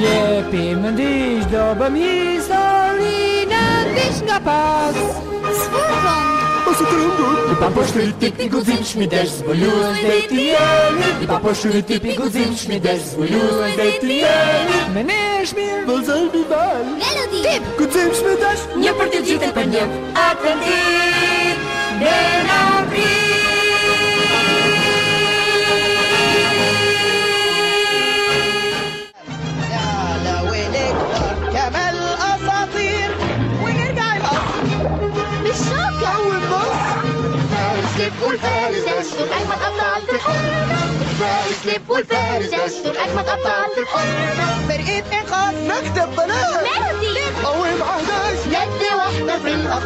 Je pimë ndish do bëm histori Në ndish nga pas Sfërkon Pas të rëndu Një pa po shkëri tip i guzim Shmi desh zbëllu e dhe ti jemi Një pa po shkëri tip i guzim Shmi desh zbëllu e dhe ti jemi Me ne shmi Vëzër mi bal Melodi Tip Guzim shmi desh Një për të gjithë e për një Atë në ti Dhe në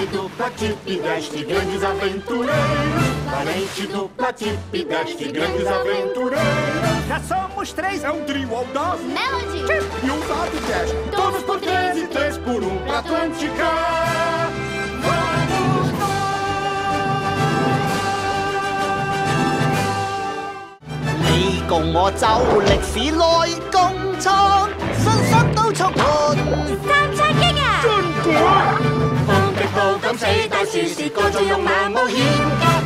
Parente do Patipe deste grandes aventureiros. Parente do Patipe deste grandes aventureiros. Já somos três, é um trio audaz. Melody, Chip e um Zapcast. Todos por três e três por um pra Atlântica. Vamos lá! 你共我走歷史內共創，新室都出門。三七經啊！真果。四大树是过著勇猛冒险，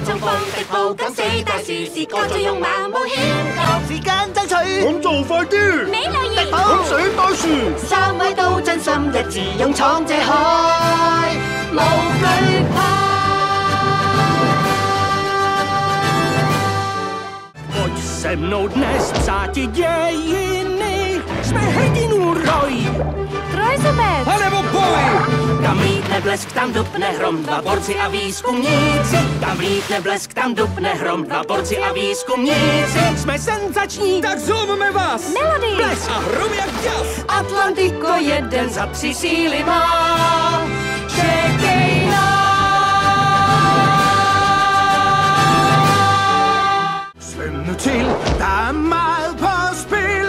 各风的酷感。四大树是过著勇猛冒险，时间争取，我做快啲。美乐儿，死大树，三位都真心一致，勇闯这海，无惧怕。我只羡慕你，只爱你，只爱你。我只爱你，b o 你。blesk, tam dupne hrom, dva borci a výzkumníci. Tam vlítne blesk, tam dupne hrom, dva borci a výzkumníci. Jsme senzační, tak zoveme vás. Melody. Blesk a hrom jak jazz. Atlantiko jeden za tři síly má. Čekej Svømme til, der er meget på spil.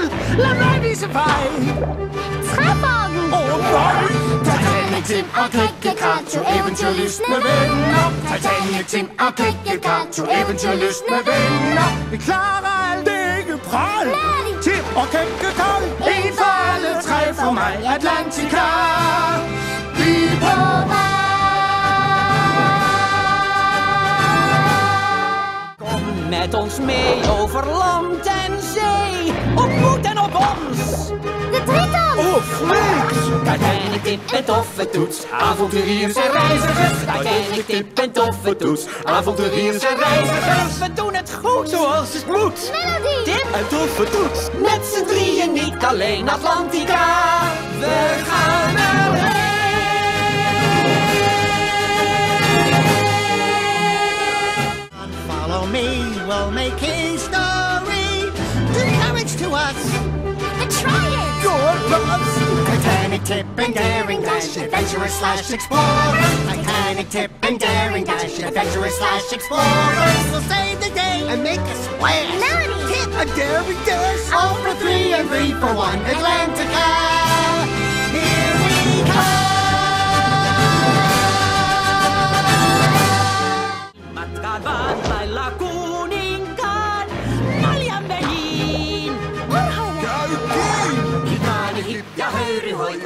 oh, Titanic Tim og kækkekarl To eventyrlyst venner. Titanic Tim og kækkekarl To eventyrlyst venner. Vi klarer alt det ikke pral. Tim og kækkekarl en for alle, tre for mig, Atlantikar. met ons mee over land en zee. Op moed en op ons. De Triton. Of niks. ik tip en toffe toets. Avonturiers en reizigers. ik tip en toffe toets. Avonturiers en reizigers. We doen het goed. Zoals het moet. Melody. Tip en toffe toets. Met z'n drieën niet alleen Atlantica. We gaan naar tip and daring dash, adventurous slash explorer. Titanic tip and daring dash, adventurous slash explorer. will save the day and make a splash. Melody. Tip a daring dash. All for three and three for one. And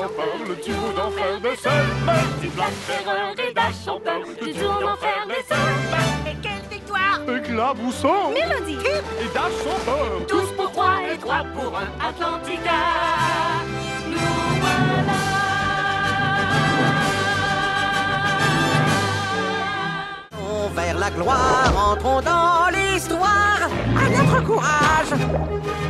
le d'enfer des Tu le d'enfer Et quelle victoire! Éclaboussant Mélodie! Et Tous pour trois et trois pour un Atlantica! vers la gloire, entrons dans l'histoire, à notre courage.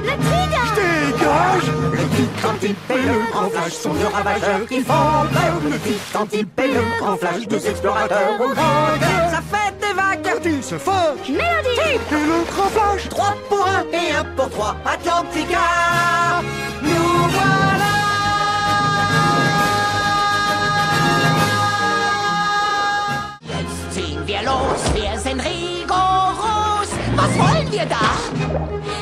Le Je Dégage Le tigre quand il le Grand flash sont deux ravageurs qui font Le tigre quand il le Grand flash deux explorateurs au grand Ça fait des vagues Tu se fâche Mélodie Tigre et le Grand flash Trois pour un et un pour trois Atlantica Nous voilà Wir sind rigoros. Was wollen wir da?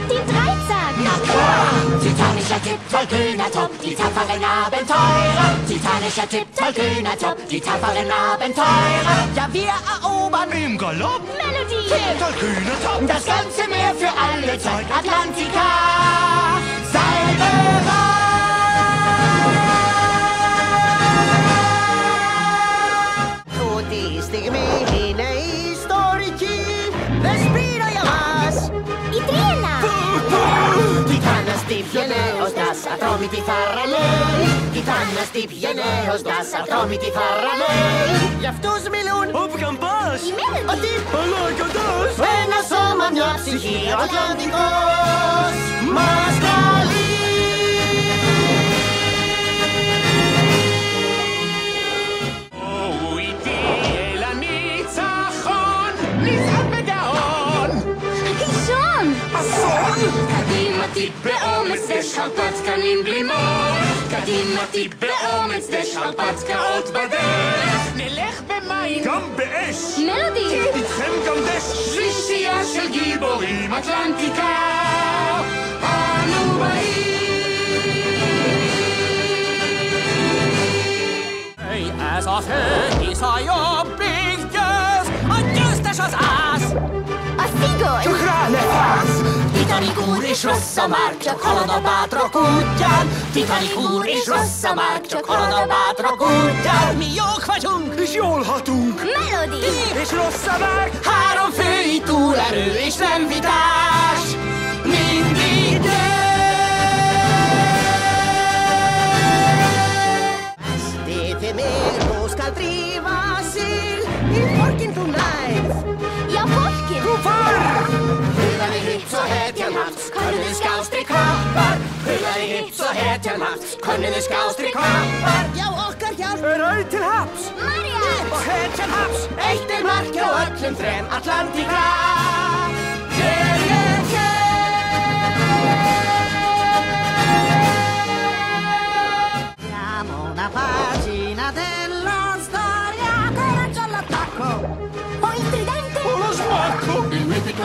Die Dreizack. Na klar. Titanischer Tipp, voll Top, die tapferen Abenteurer. Titanischer Tipp, voll Top, die tapferen Abenteurer. Ja, wir erobern im Galopp. Melodie. Voll kühner Top. Das ganze Meer für alle Zeug. Atlantika. Sei bereit. die Gemälde. τη τη Τι Κοιτάνε στη πιενέως δας τη θαραλέει Γι' αυτούς μιλούν Όποιον πας Ότι Ανακατάς Ένα σώμα μια ψυχή Ατλαντικός Μας καλεί קטין בלי מוח, קדימה טיפ באומץ, דש הרפתקאות בדרך. נלך במים, גם באש. מלודי. איתכם גם דש. שלישייה של גיבורים, אטלנטיקה. Titanic úr és rossz a már, csak halad a bátra kutyán. Titanic úr és rossz a már, csak halad a bátra kutyán. Mi jók vagyunk, és jól hatunk. Melody! Ti és rossz a már, három fői túlerő, és nem vi hetjan haft Könnuðu skástri kappar Hulaði hips og hetjan haft Könnuðu skástri kappar Já okkar hjálp Rauð til haps Marjans Og hetjan haps Eitt er marki og öllum þrenn Atlantíka Hér, hér, hér Ramona Pagina del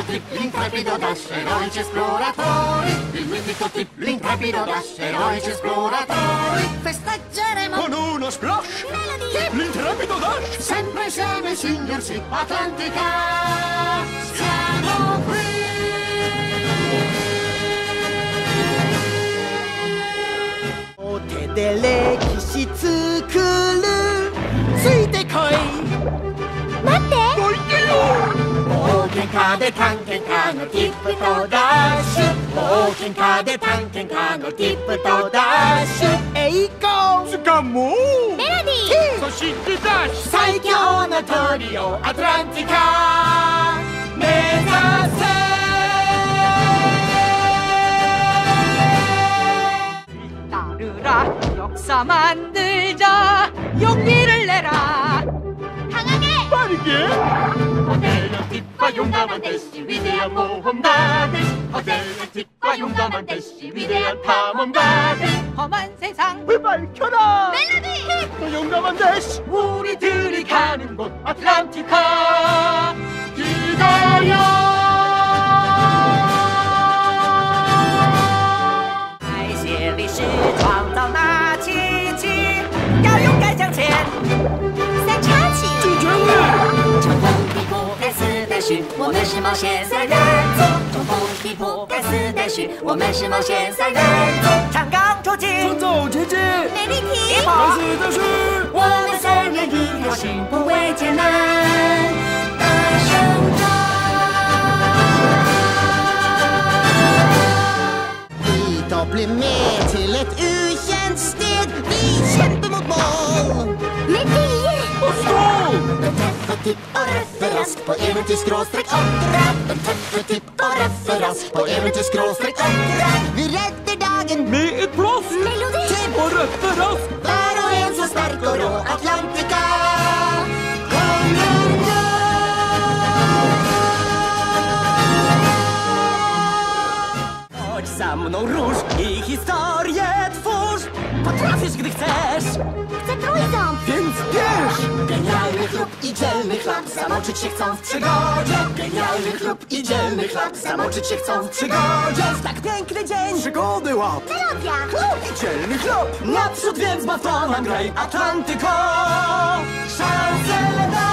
Tip, l'intrepido Dash, eroici esploratori. Il mitico Tip, l'intrepido Dash, eroici esploratori. Festeggeremo con uno splash. Melody, Tip, l'intrepido Dash. Sempre insieme, signor sì, Atlantica. Siamo qui. 手で歴史作るついてこい待ってどいてよ 캔카 대 탕캔카 너 티프 또다시 오 캔카 대 탕캔카 너 티프 또다시 에이코 스카모 멜로디 소시지 다시 사이 나토리오 아틀란티카 메사세 따르라 역사 만들자 용기를 내라 강하게 빠르게 틱과 용감한 대시 위대한 모험가들 허세의 틱과 용감한 대시 위대한 탐험가들 험한 세상 밝혀라 멜로디 틱 용감한 대시 우리들이 가는 곳 아틀란티카 기다려 I see 我们是冒险三人组，从不退步，敢死敢去。我们是冒险三人组，长高出击，走姐姐，没问题，别敢死敢我们三人一条心，不畏艰难，大声唱。tipp og rafferask på eventyr skråstrek andra. En tøffe tipp og rafferask på eventyr skråstrek andra. Vi redder dagen med et blås. Melodi. Tipp og rafferask. Hver og en så sterk og rå Atlantica. Chodź za mną róż i historię twórz Potrafisz, gdy chcesz lub i zamoczyć się chcą w przygodzie. Genialnych klub, i dzielnych zamoczyć się chcą w przygodzie. W tak piękny dzień przygody łap. Terapia. Chlub i dzielnych lop. Naprzód więc Batona graj Atlantyko. Szanse lewa.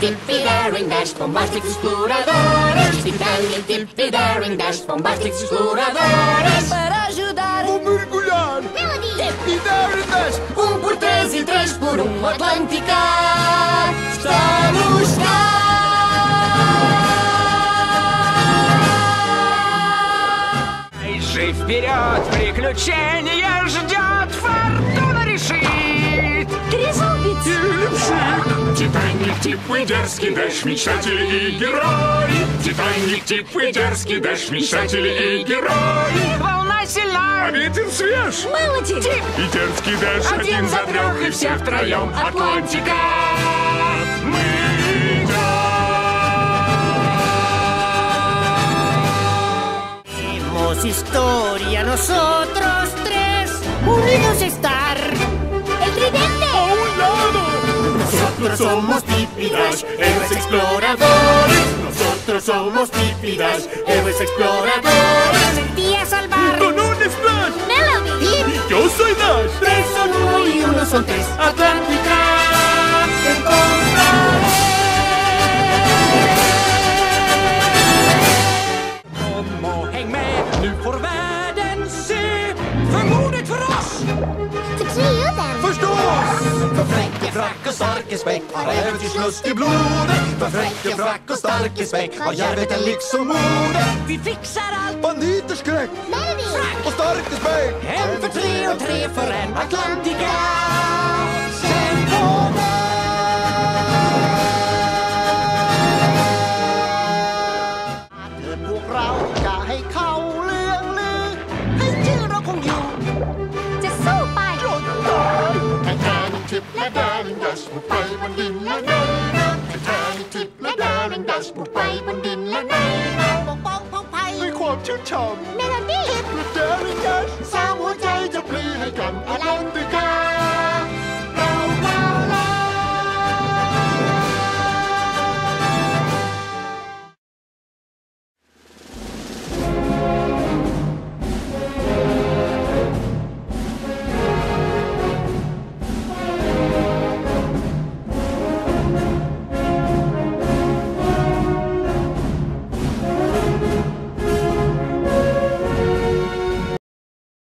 Tilpidar en Dash, bombastic exploradores. Titanic, Tilpidar en Dash, bombastic exploradores. Para ajudar, vou mergulhar. Tilpidar em Dash, um por três e três por um. Atlântica está no céu. Дальше вперед, приключения ждем! Трезубец! И лепшик! Титаник, тип и дерзкий, дашь мечтатели и герои! Титаник, тип и дерзкий, дашь мечтатели и герои! Волна сильна! А ветер свеж! Мелоди! Тип! И дерзкий дашь один, один за трех, и все втроем Атлантика! Мы история, nosotros tres. Unidos estar. El tridente. somos típidas, héroes exploradores. Nosotros somos típidas, héroes exploradores. El a salvar Con un splash. Melody. Y yo soy Dash. Tres son uno y uno son tres. Atlántica. encontraré. frakke, starke stark i spæk Har havet i slust i blodet For fræk frakke, starke og stark i spæk Og jervet er liksom mode Vi fikser alt Banditers skräck Fräck och stark i späk En for tre og tre for en Atlantica นดินและในน้ำจะทาลนทิพและดารงดัชบุกไปบนดินและในน้ำปกป้องพงไพด้วยความชื่นชมเมโลดี้ทิพและดารงดัชสามหัวใจจะพลีให้กันอลังติกา